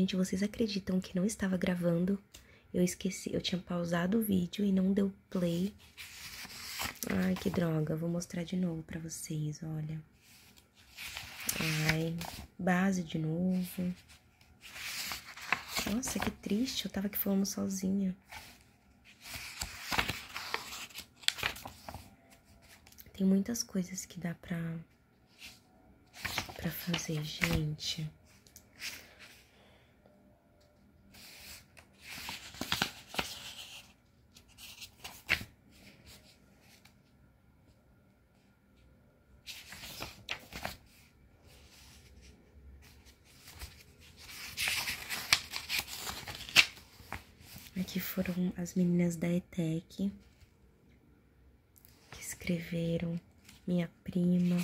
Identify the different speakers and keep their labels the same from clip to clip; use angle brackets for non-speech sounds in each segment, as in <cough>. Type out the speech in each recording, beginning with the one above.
Speaker 1: Gente, vocês acreditam que não estava gravando? Eu esqueci, eu tinha pausado o vídeo e não deu play. Ai, que droga. Vou mostrar de novo pra vocês, olha. Ai, base de novo. Nossa, que triste. Eu tava aqui falando sozinha. Tem muitas coisas que dá pra, pra fazer, gente. Aqui foram as meninas da ETEC que escreveram minha prima.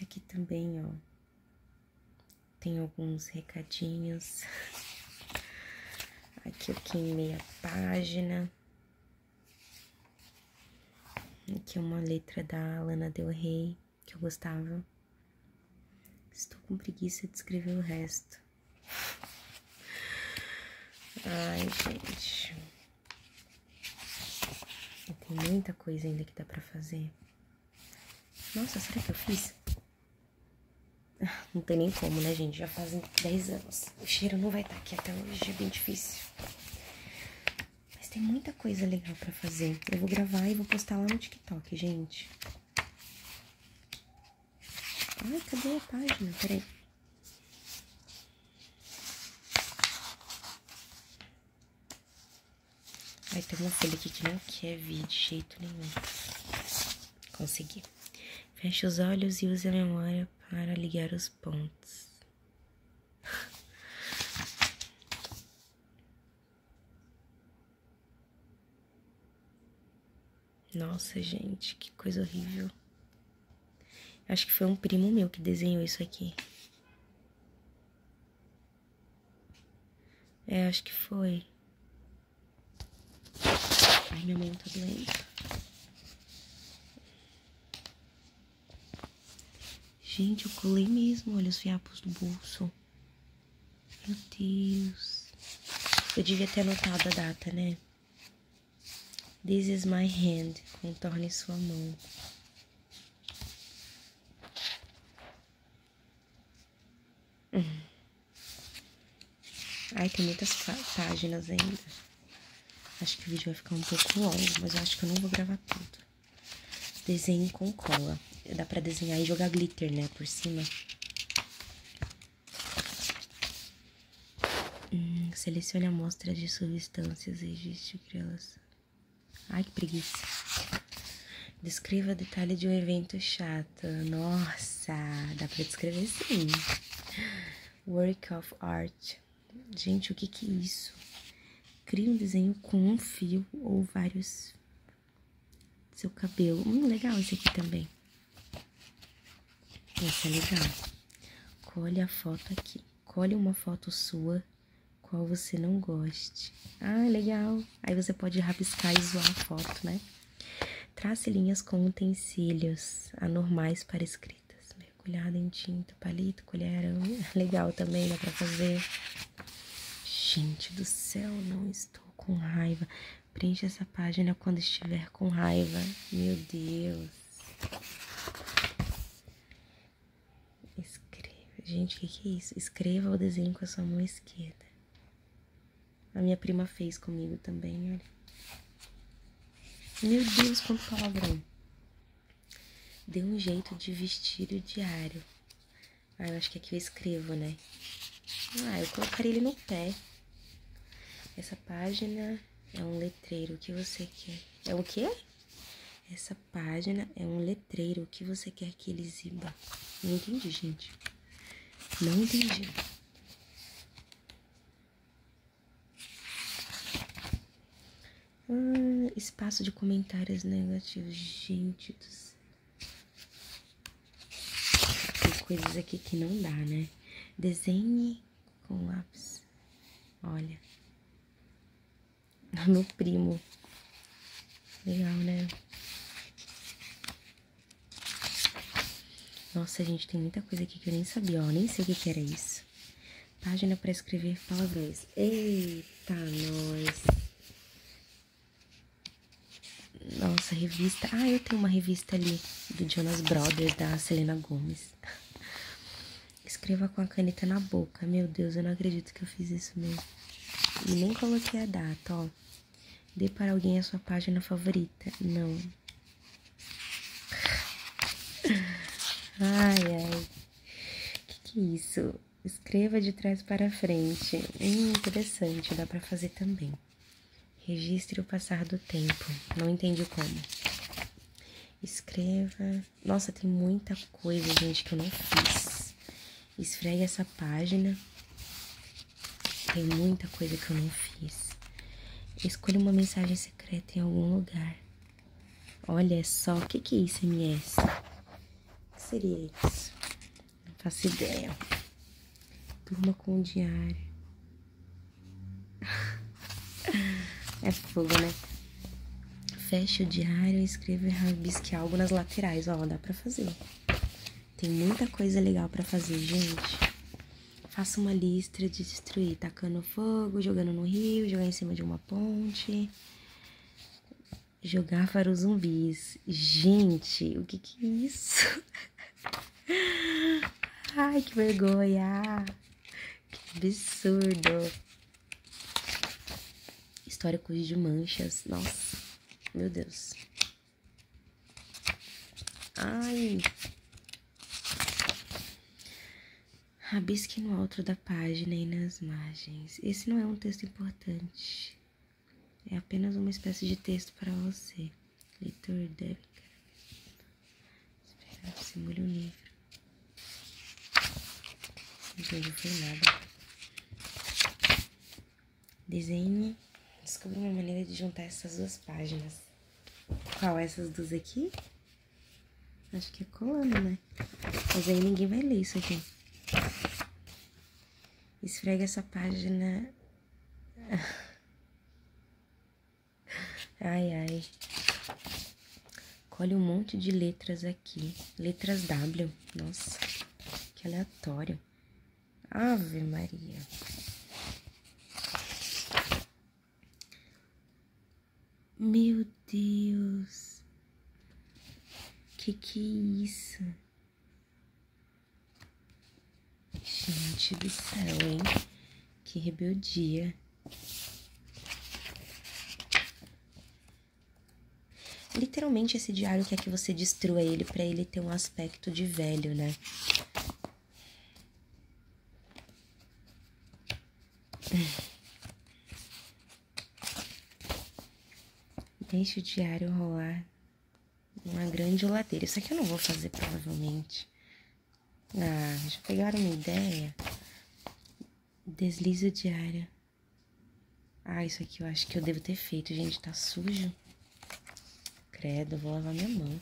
Speaker 1: Aqui também, ó, tem alguns recadinhos. Aqui eu queimei a página. Aqui é uma letra da Lana Del Rey, que eu gostava. Estou com preguiça de escrever o resto. Ai, gente. Tem muita coisa ainda que dá pra fazer. Nossa, será que eu fiz? Não tem nem como, né, gente? Já fazem 10 anos. O cheiro não vai estar aqui até hoje, é bem difícil. Mas tem muita coisa legal pra fazer. Eu vou gravar e vou postar lá no TikTok, gente. Ai, cadê a página? Peraí. Ai, tem uma folha aqui que não quer vir de jeito nenhum. Consegui. Feche os olhos e use a memória para ligar os pontos. Nossa, gente, que coisa horrível. Acho que foi um primo meu que desenhou isso aqui. É, acho que foi. Ai, minha mão tá doendo. Gente, eu colei mesmo, olha os fiapos do bolso. Meu Deus. Eu devia ter anotado a data, né? This is my hand. Contorne sua mão. Hum. Ai, tem muitas páginas ainda. Acho que o vídeo vai ficar um pouco longo, mas eu acho que eu não vou gravar tudo. Desenho com cola. Dá pra desenhar e jogar glitter, né, por cima. Hum, selecione a amostra de substâncias e registre elas. Ai, que preguiça. Descreva detalhe de um evento chato. Nossa, dá pra descrever sim. Work of art. Gente, o que que é isso? Crie um desenho com um fio ou vários. Seu cabelo. Hum, legal esse aqui também. Esse é legal. Colhe a foto aqui. Colhe uma foto sua qual você não goste. Ah, legal. Aí você pode rabiscar e zoar a foto, né? Trace linhas com utensílios anormais para escritas. Mergulhada em tinta, palito, colher. <laughs> Legal também, dá pra fazer. Gente do céu, não estou com raiva. Preencha essa página quando estiver com raiva. Meu Deus. Escreva. Gente, o que, que é isso? Escreva o desenho com a sua mão esquerda. A minha prima fez comigo também, olha. Meu Deus, quanto palavrão. Dê um jeito de vestir o diário. Ah, eu acho que aqui eu escrevo, né? Ah, eu colocaria ele no pé. Essa página é um letreiro. O que você quer? É o quê? Essa página é um letreiro. O que você quer que ele exiba? Não entendi, gente. Não entendi. Ah, espaço de comentários negativos. Gente do céu. Tem coisas aqui que não dá, né? Desenhe com lápis. Olha. <laughs> Meu primo. Legal, né? Nossa, gente, tem muita coisa aqui que eu nem sabia, ó. Nem sei o que, que era isso. Página para escrever palavrões. Eita, nós. Nossa, revista. Ah, eu tenho uma revista ali do Jonas Brothers, da Selena Gomes. Escreva com a caneta na boca. Meu Deus, eu não acredito que eu fiz isso mesmo. E nem coloquei a data, ó. Dê para alguém a sua página favorita. Não. Ai, ai. Que que é isso? Escreva de trás para frente. Hum, interessante, dá para fazer também. Registre o passar do tempo. Não entendi como. Escreva. Nossa, tem muita coisa, gente, que eu não fiz. Esfregue essa página. Tem muita coisa que eu não fiz. Escolha uma mensagem secreta em algum lugar. Olha só, o que, que é ICMS? O que seria isso? Não faço ideia. Turma com o diário. É fogo, né? Feche o diário e escreva e rabisque algo nas laterais. Ó, dá pra fazer. Tem muita coisa legal pra fazer, gente. Faça uma lista de destruir, tacando fogo, jogando no rio, jogar em cima de uma ponte. Jogar para os zumbis. Gente, o que que é isso? <laughs> Ai, que vergonha. Que absurdo históricos de manchas. Nossa, meu Deus. Ai. Rabisque no alto da página e nas margens. Esse não é um texto importante. É apenas uma espécie de texto para você. Leitor deve. Simule um livro. Não foi nada. Desenhe Descobri uma maneira de juntar essas duas páginas. Qual? Essas duas aqui? Acho que é colando, né? Mas aí ninguém vai ler isso aqui. Esfrega essa página. <laughs> Ai, ai. Colhe um monte de letras aqui. Letras W. Nossa, que aleatório. Ave Maria. Meu Deus. Que que é isso? Gente do céu, hein? Que rebeldia. Literalmente esse diário quer que você destrua ele para ele ter um aspecto de velho, né? <sighs> Deixe o diário rolar Uma grande ladeira. Isso aqui eu não vou fazer, provavelmente. Ah, já pegaram uma ideia? Desliza diária. Ah, isso aqui eu acho que eu devo ter feito, gente. Tá sujo. Credo, vou lavar minha mão.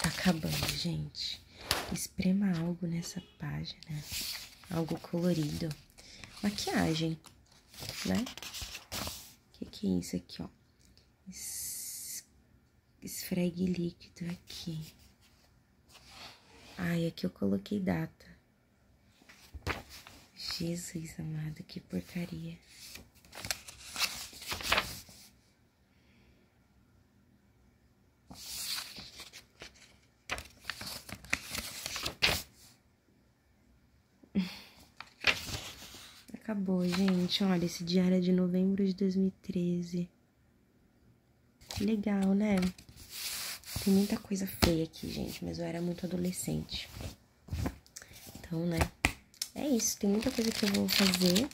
Speaker 1: Tá acabando, gente. Esprema algo nessa página. Algo colorido. Maquiagem, né? Que, que é isso aqui, ó? Es... Esfregue líquido aqui. Ai, aqui eu coloquei data. Jesus amado, que porcaria. Gente. Olha, esse diário é de novembro de 2013. Legal, né? Tem muita coisa feia aqui, gente, mas eu era muito adolescente. Então, né? É isso, tem muita coisa que eu vou fazer,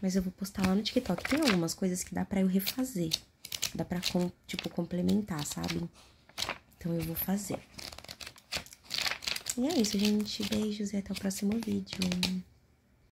Speaker 1: mas eu vou postar lá no TikTok. Tem algumas coisas que dá pra eu refazer. Dá pra, tipo, complementar, sabe? Então eu vou fazer. E é isso, gente. Beijos e até o próximo vídeo.